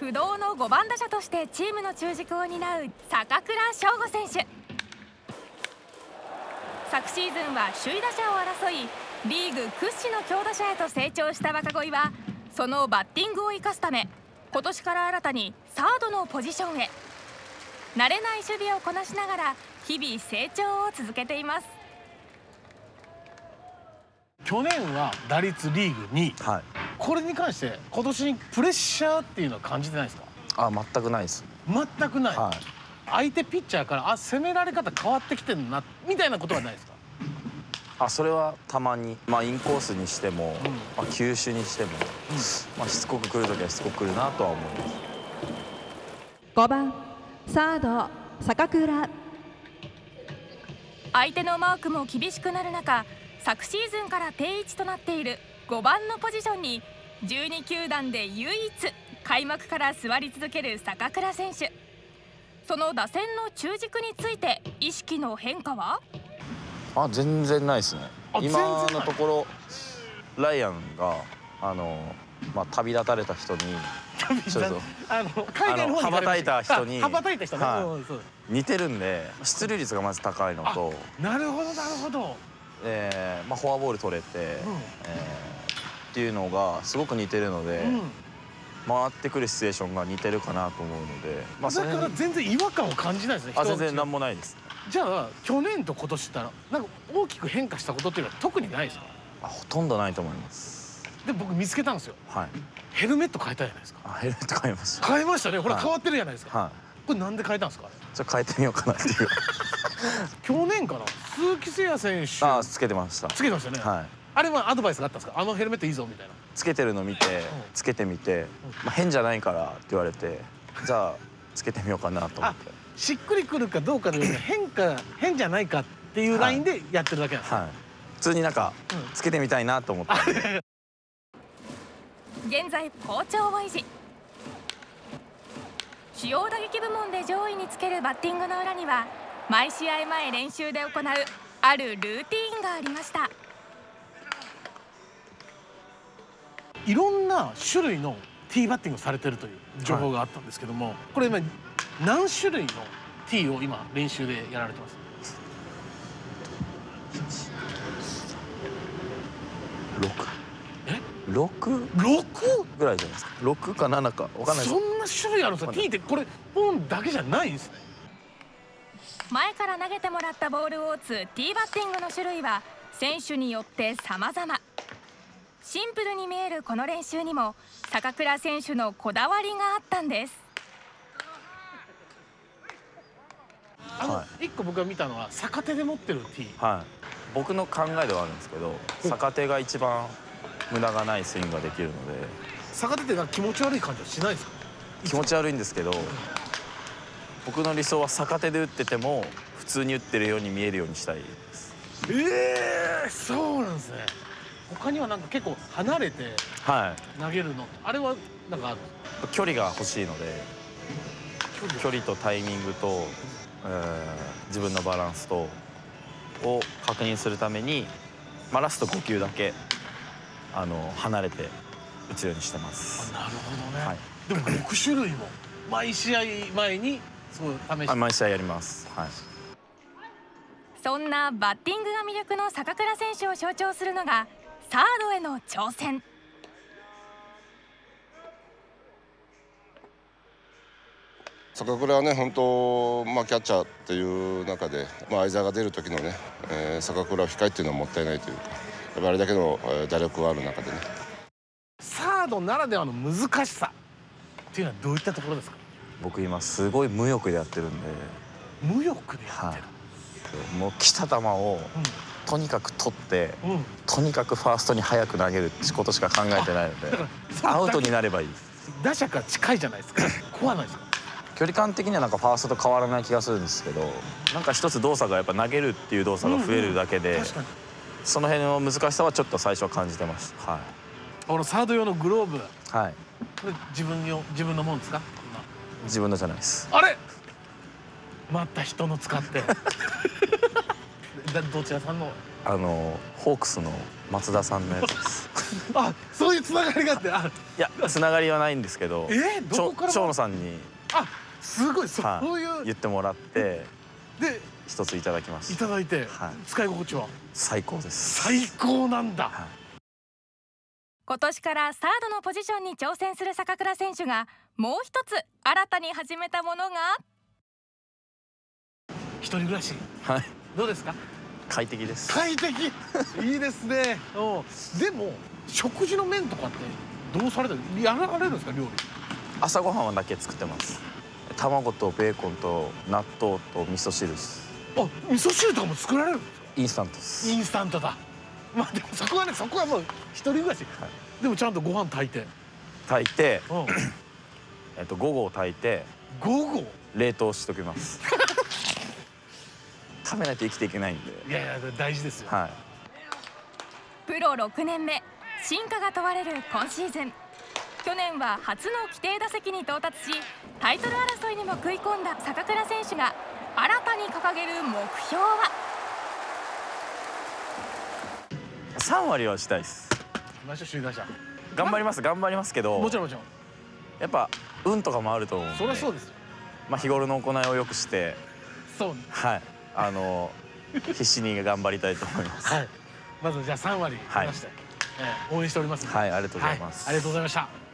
不動の5番打者としてチームの中軸を担う坂倉翔吾選手。昨シーズンは首位打者を争いリーグ屈指の強打者へと成長した若鯉はそのバッティングを生かすため今年から新たにサードのポジションへ。慣れない守備をこなしながら日々成長を続けています。去年は打率リーグ2位、はい、これに関して今年にプレッシャーっていうのは感じてないですか？あ全くないです。全くない、はい、相手ピッチャーからあ攻められ方変わってきてるなみたいなことはないですか？あそれはたまに、まあ、インコースにしても、うん、まあ、球種にしても、うん、まあ、しつこく来る時はしつこく来るなとは思います。5番サード坂倉。相手のマークも厳しくなる中昨シーズンから定位置となっている5番のポジションに12球団で唯一開幕から座り続ける坂倉選手。その打線の中軸について意識の変化は？あ全然ないですね。今のところライアンがあの、まあ、旅立たれた人にちょっとあの海外の羽ばたいた人に羽ばたいた人ね、はい、似てるんで出塁率がまず高いのと。なるほどなるほど、えーまあ、フォアボール取れて、うん、えー、っていうのがすごく似てるので、うん。回ってくるシチュエーションが似てるかなと思うので、まあ、だから全然違和感を感じないですねあ全然何もないです。じゃあ去年と今年ったらなんか大きく変化したことっていうのは特にないですか？あほとんどないと思います。で僕見つけたんですよ。はい。ヘルメット変えたじゃないですか。あヘルメット変えました。変えましたね。ほら、変わってるじゃないですか、はい、これなんで変えたんですか？じゃ変えてみようかなっていう。去年かな鈴木誠也選手。あつけてました。つけてましたね。はいあれはアドバイスがあったんですか？あのヘルメットいいぞみたいな。つけてるの見てつけてみて、まあ、変じゃないからって言われてじゃあつけてみようかなと思って。しっくりくるかどうかで 変か変じゃないかっていうラインでやってるだけなんです、はい、普通になんかつけてみたいなと思って、現在好調を維持。主要打撃部門で上位につけるバッティングの裏には毎試合前練習で行うあるルーティーンがありましたいろんな種類のティーバッティングされてるという情報があったんですけども、はい、これ今何種類のティーを今練習でやられてます？え？六？六？ぐらいじゃないですか六？か七かわかんないそんな種類あるんですかティーってこれポンだけじゃないんですね前から投げてもらったボールを打つティーバッティングの種類は選手によって様々シンプルに見えるこの練習にも坂倉選手のこだわりがあったんです。あの、はい、1個僕が見たのは逆手で持ってるティー、はい、僕の考えではあるんですけど逆手が一番無駄がないスイングができるので。逆手って気持ち悪い感じはしないですか？気持ち悪いんですけど僕の理想は逆手で打ってても普通に打ってるように見えるようにしたいです。ええー、そうなんですね他にはなんか結構離れて投げるの、はい、あれはなんかある距離が欲しいので距離？とタイミングと、えー、自分のバランスとを確認するために、まあ、ラスト5球だけあの離れて打つようにしてます。なるほどね、はい、でも6種類も毎試合前にそう試して？毎試合やります。はい。そんなバッティングが魅力の坂倉選手を象徴するのがサードへの挑戦。坂倉はね本当、まあ、キャッチャーっていう中で、まあ、相澤が出る時のね、えー、坂倉を控えっていうのはもったいないというかやっぱあれだけの打力がある中でね。サードならではの難しさっていうのはどういったところですか？僕今すごい無欲でやってるんで。無欲でやってる、はい、もう来た球を、うん。とにかく取って、うん、とにかくファーストに早く投げるってことしか考えてないのでアウトになればいい。打者から近いじゃないですか。怖ないですか？距離感的にはなんかファーストと変わらない気がするんですけどなんか一つ動作がやっぱ投げるっていう動作が増えるだけで、うんうん、その辺の難しさはちょっと最初は感じてました、はい、このサード用のグローブ。はい。これ自分用自分のもんですか？自分のじゃないです。あれ？また人の使って。どちらさんの？あのホークスの松田さんのやつです。あそういうつながりがあってあいやつながりはないんですけどえーどこから長野さんに、あすごいそういう言ってもらってで一ついただきまいした。ただいて、はい。使い心地は？最高です。最高なんだ、はい。今年からサードのポジションに挑戦する坂倉選手がもう一つ新たに始めたものが。一人暮らし。はい。どうですか？快適です。快適？いいですね。う。んでも食事の面とかってどうされてるやられるんですか料理？朝ごはんはだけ作ってます。卵とベーコンと納豆と味噌汁です。あ味噌汁とかも作られるんですか？インスタントです。インスタントだ。まあでもそこはねそこはもう一人暮らし、はい。でもちゃんとご飯炊いて、炊いて、うん、えっと、午後を炊いて午後？冷凍しときます 食べないと生きていけないんで。いやいや大事ですよ、はい。プロ6年目進化が問われる今シーズン。去年は初の規定打席に到達しタイトル争いにも食い込んだ坂倉選手が新たに掲げる目標は？3割はしたいです。頑張ります頑張りますけどもちろんもちろん。やっぱ運とかもあると思うんで。そりゃそうですよ。まあ、日頃の行いを良くして。そう。はいあの必死に頑張りたいと思います。はい。まずじゃあ3割はい出して、えー応援しておりますはいありがとうございます、はありがとうございました